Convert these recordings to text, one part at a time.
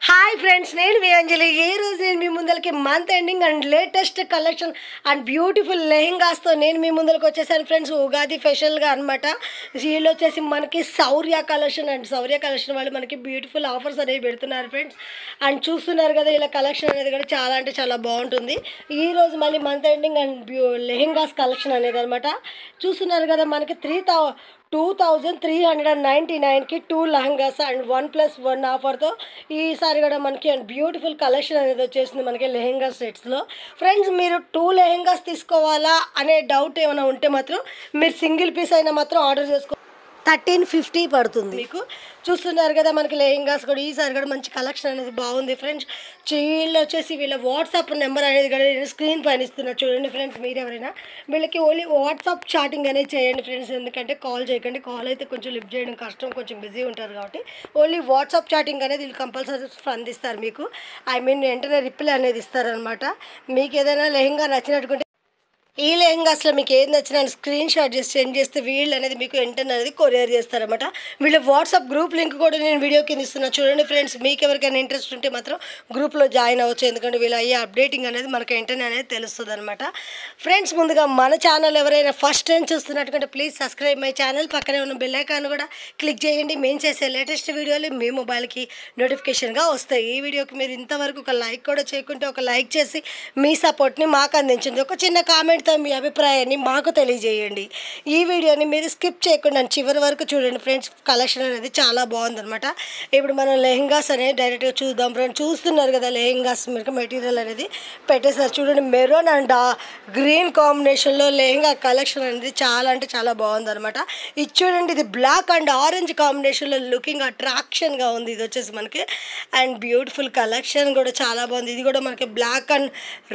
Hi friends నేను మీ అంజలి. ఈ రోజు నేను మీ ముందరికి month ending and latest collection and beautiful లెహెంగాస్తో నేను మీ ముందరికి వచ్చేసాను ఫ్రెండ్స్ ఉగాది స్పెషల్గా అనమాట వీళ్ళు వచ్చేసి మనకి Shaurya collection and Shaurya collection వాళ్ళు మనకి బ్యూటిఫుల్ ఆఫర్స్ అనేవి పెడుతున్నారు ఫ్రెండ్స్ అండ్ చూస్తున్నారు కదా ఇలా కలెక్షన్ అనేది కూడా చాలా అంటే చాలా బాగుంటుంది. ఈ రోజు మళ్ళీ మంత్ ఎండింగ్ అండ్ బ్యూ లెహెంగాస్ కలెక్షన్ అనేది అనమాట చూస్తున్నారు కదా మనకి three thou two thousand three hundred and ninety నైన్కి two lehengas and one plus one ఆఫర్తో ఈసారి కూడా మనకి అండ్ బ్యూటిఫుల్ కలెక్షన్ అనేది వచ్చేసింది మనకి లెహెంగా సెట్స్లో ఫ్రెండ్స్ మీరు టూ లెహెంగాస్ తీసుకోవాలా అనే డౌట్ ఏమైనా ఉంటే మాత్రం మీరు సింగిల్ పీస్ అయినా మాత్రం ఆర్డర్ చేసుకో థర్టీన్ ఫిఫ్టీ పడుతుంది. మీకు చూస్తున్నారు కదా మనకి లెహెంగాస్ కూడా ఈసారి కూడా మంచి కలెక్షన్ అనేది బాగుంది ఫ్రెండ్స్. వీళ్ళు వచ్చేసి వీళ్ళ వాట్సాప్ నెంబర్ అనేది కూడా నేను స్క్రీన్ పైన ఇస్తున్నారు చూడండి ఫ్రెండ్స్ మీరు ఎవరైనా వీళ్ళకి ఓన్లీ వాట్సాప్ చాటింగ్ అనేది చేయండి ఫ్రెండ్స్. ఎందుకంటే కాల్ చేయకండి. కాల్ అయితే కొంచెం లిఫ్ట్ చేయడం కష్టం కొంచెం బిజీ ఉంటారు కాబట్టి. ఓన్లీ వాట్సాప్ చాటింగ్ అనేది వీళ్ళు కంపల్సరీ స్పందిస్తారు మీకు. ఐ మీన్ వెంటనే రిప్లై అనేది ఇస్తారనమాట మీకు ఏదైనా లెహెంగా నచ్చినట్టుకుంటే ఈ లెహంగాస్లో మీకు ఏది నచ్చినా స్క్రీన్ షాట్ చేసి సెండ్ చేస్తే వీళ్ళు అనేది మీకు వెంటనే అనేది కొరియర్ చేస్తారనమాట వీళ్ళ వాట్సాప్ గ్రూప్ లింక్ కూడా నేను వీడియో కింద ఇస్తున్నా. చూడండి ఫ్రెండ్స్ మీకు ఎవరికైనా ఇంట్రెస్ట్ ఉంటే మాత్రం గ్రూప్లో జాయిన్ అవ్వచ్చు. ఎందుకంటే వీళ్ళు అయ్యే అప్డేటింగ్ అనేది మనకు వెంటనే అనేది తెలుస్తుంది అనమాట ఫ్రెండ్స్ ముందుగా మన ఛానల్ ఎవరైనా ఫస్ట్ టైం చూస్తున్నట్టుకుంటే ప్లీజ్ సబ్స్క్రైబ్ మై ఛానల్ పక్కనే ఉన్న బెల్ ఐకాన్ కూడా క్లిక్ చేయండి. మేము చేసే లేటెస్ట్ వీడియోలు మీ మొబైల్కి నోటిఫికేషన్గా వస్తాయి. ఈ వీడియోకి మీరు ఇంతవరకు ఒక లైక్ కూడా చేయకుంటే ఒక లైక్ చేసి మీ సపోర్ట్ని మాకు అందించండి. ఒక చిన్న కామెంట్తో మీ అభిప్రాయాన్ని మాకు తెలియజేయండి. ఈ వీడియోని మీరు స్కిప్ చేయకుండా చివరి వరకు చూడండి ఫ్రెండ్స్. కలెక్షన్ అనేది చాలా బాగుందన్నమాట. ఇప్పుడు మనం లెహెంగాస్ అనేది డైరెక్ట్గా చూద్దాం ఫ్రెండ్స్. చూస్తున్నారు కదా లెహెంగాస్ మీకు మెటీరియల్ అనేది పెట్టేసారు చూడండి మెరూన్ అండ్ గ్రీన్ కాంబినేషన్లో లెహెంగా కలెక్షన్ అనేది చాలా అంటే చాలా బాగుందన్నమాట. ఇది చూడండి ఇది బ్లాక్ అండ్ ఆరెంజ్ కాంబినేషన్లో లుకింగ్ అట్రాక్షన్గా ఉంది. ఇది వచ్చేసి మనకి అండ్ బ్యూటిఫుల్ కలెక్షన్ కూడా చాలా బాగుంది. ఇది కూడా మనకి బ్లాక్ అండ్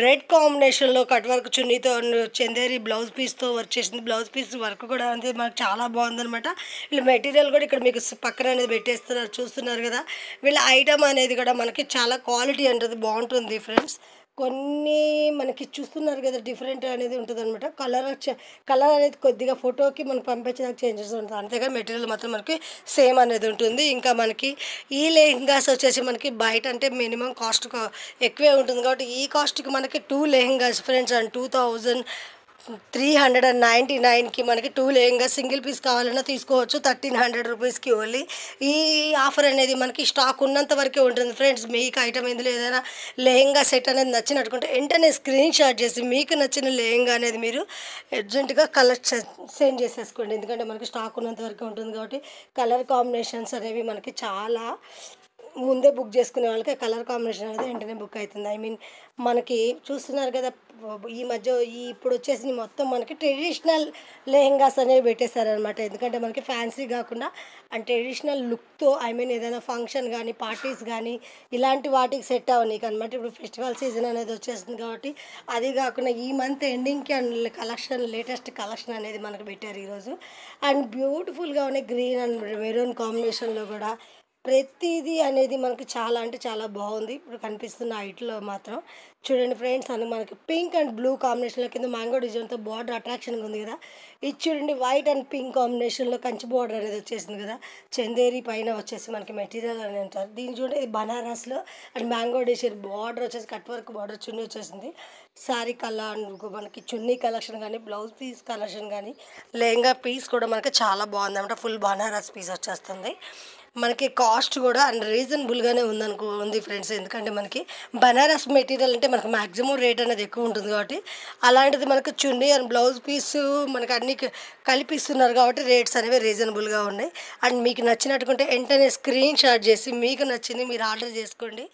రెడ్ కాంబినేషన్లో కట్ వర్క్ చున్నీతో చందేరి బ్లౌజ్ పీస్తో వర్క్ చేసింది. బ్లౌజ్ పీస్ వర్క్ కూడా అనేది మాకు చాలా బాగుందనమాట వీళ్ళ మెటీరియల్ కూడా ఇక్కడ మీకు పక్కన అనేది పెట్టేస్తున్నారు చూస్తున్నారు కదా. వీళ్ళ ఐటమ్ అనేది కూడా మనకి చాలా క్వాలిటీ అంటది బాగుంటుంది ఫ్రెండ్స్ కొన్ని మనకి చూస్తున్నారు కదా డిఫరెంట్ అనేది ఉంటుంది అనమాట కలర్ కలర్ అనేది కొద్దిగా ఫోటోకి మనం పంపించడానికి చేంజెస్ ఉంటుంది. అంతేగాని మెటీరియల్ మాత్రం మనకి సేమ్ అనేది ఉంటుంది. ఇంకా మనకి ఈ లెహంగాస్ వచ్చేసి మనకి బయట అంటే మినిమం కాస్ట్ ఎక్కువే ఉంటుంది. కాబట్టి ఈ కాస్ట్కి మనకి two lehengas friends and two thousand three hundred and ninety నైన్కి మనకి టూ లేయంగా సింగిల్ పీస్ కావాలన్నా తీసుకోవచ్చు థర్టీన్ హండ్రెడ్ రూపీస్కి ఓన్లీ. ఈ ఆఫర్ అనేది మనకి స్టాక్ ఉన్నంత వరకే ఉంటుంది. ఫ్రెండ్స్ మీకు ఐటమ్ ఇందులో ఏదైనా లెహంగా సెట్ అనేది నచ్చినట్టుకుంటే వెంటనే స్క్రీన్ షాట్ చేసి మీకు నచ్చిన లెహంగా అనేది మీరు అర్జెంటుగా కలర్ సెండ్ చేసేసుకోండి. ఎందుకంటే మనకి స్టాక్ ఉన్నంత వరకే ఉంటుంది కాబట్టి కలర్ కాంబినేషన్స్ అనేవి మనకి చాలా ముందే బుక్ చేసుకునే వాళ్ళకి కలర్ కాంబినేషన్ అనేది వెంటనే బుక్ అవుతుంది. ఐ మీన్ మనకి చూస్తున్నారు కదా ఈ మధ్య ఈ ఇప్పుడు వచ్చేసి మొత్తం మనకి ట్రెడిషనల్ లెహెంగాస్ అనేవి పెట్టేశారనమాట ఎందుకంటే మనకి ఫ్యాన్సీ కాకుండా అండ్ ట్రెడిషనల్ లుక్తో ఐ మీన్ ఏదైనా ఫంక్షన్ కానీ పార్టీస్ కానీ ఇలాంటి వాటికి సెట్ అవ్వనీకి అనమాట ఇప్పుడు ఫెస్టివల్ సీజన్ అనేది వచ్చేస్తుంది కాబట్టి అది కాకుండా ఈ మంత్ ఎండింగ్కి అండ్ కలెక్షన్ లేటెస్ట్ కలెక్షన్ అనేది మనకు పెట్టారు ఈరోజు. అండ్ బ్యూటిఫుల్గా ఉన్నాయి గ్రీన్ అండ్ మెరూన్ కాంబినేషన్లో కూడా. ప్రతిదీ అనేది మనకి చాలా అంటే చాలా బాగుంది. ఇప్పుడు కనిపిస్తున్న హైట్లో మాత్రం. చూడండి ఫ్రెండ్స్ అని మనకి పింక్ అండ్ బ్లూ కాంబినేషన్లో కింద మ్యాంగో డిజైన్తో బార్డర్ అట్రాక్షన్గా ఉంది కదా. ఇది చూడండి వైట్ అండ్ పింక్ కాంబినేషన్లో కంచి బార్డర్ అనేది వచ్చేసింది కదా. చందేరి పైన వచ్చేసి మనకి మెటీరియల్ అని అంటారు దీన్ని చూడండి బనారస్లో అండ్ మ్యాంగో డిజైన్ బార్డర్ వచ్చేసి కట్ వర్క్ బార్డర్ చున్నీ వచ్చేసింది. శారీ కలర్ మనకి చున్నీ కలెక్షన్ కానీ బ్లౌజ్ పీస్ కలెక్షన్ కానీ లెహంగా పీస్ కూడా మనకి చాలా బాగుంది అనమాట ఫుల్ బనారస్ పీస్ వచ్చేస్తుంది. మనకి కాస్ట్ కూడా అండ్ రీజనబుల్గానే ఉందనుకో ఉంది ఫ్రెండ్స్. ఎందుకంటే మనకి బనారస్ మెటీరియల్ అంటే మనకు మ్యాక్సిమం రేట్ అనేది ఎక్కువ ఉంటుంది కాబట్టి అలాంటిది మనకు చున్నీ అండ్ బ్లౌజ్ పీసు మనకు అన్ని కలిపిస్తున్నారు కాబట్టి రేట్స్ అనేవి రీజనబుల్గా ఉన్నాయి. అండ్ మీకు నచ్చినట్టుకుంటే వెంటనే స్క్రీన్ షాట్ చేసి మీకు నచ్చింది మీరు ఆర్డర్ చేసుకోండి.